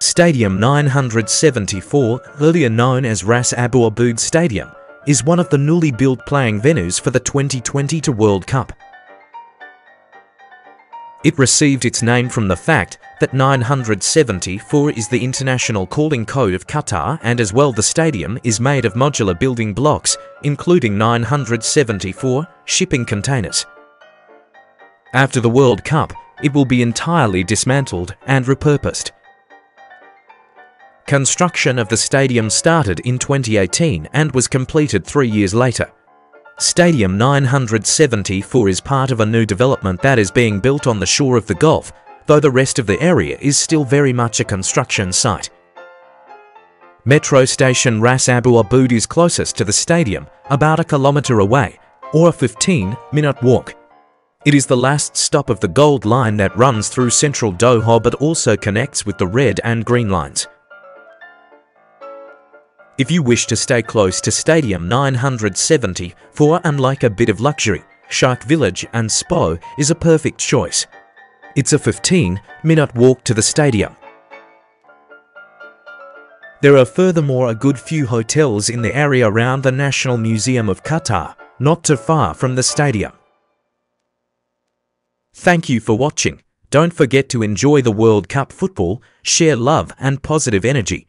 Stadium 974, earlier known as Ras Abu Aboud Stadium, is one of the newly built playing venues for the 2020 World Cup. It received its name from the fact that 974 is the international calling code of Qatar and as well the stadium is made of modular building blocks, including 974 shipping containers. After the World Cup, it will be entirely dismantled and repurposed. Construction of the stadium started in 2018 and was completed three years later. Stadium 974 is part of a new development that is being built on the shore of the Gulf, though the rest of the area is still very much a construction site. Metro station Ras Abu Aboud is closest to the stadium, about a kilometre away, or a 15-minute walk. It is the last stop of the Gold Line that runs through central Doha but also connects with the Red and Green Lines. If you wish to stay close to Stadium 970 for unlike a bit of luxury, Sharq Village and Spa is a perfect choice. It's a 15-minute walk to the stadium. There are furthermore a good few hotels in the area around the National Museum of Qatar, not too far from the stadium. Thank you for watching. Don't forget to enjoy the World Cup football, share love and positive energy,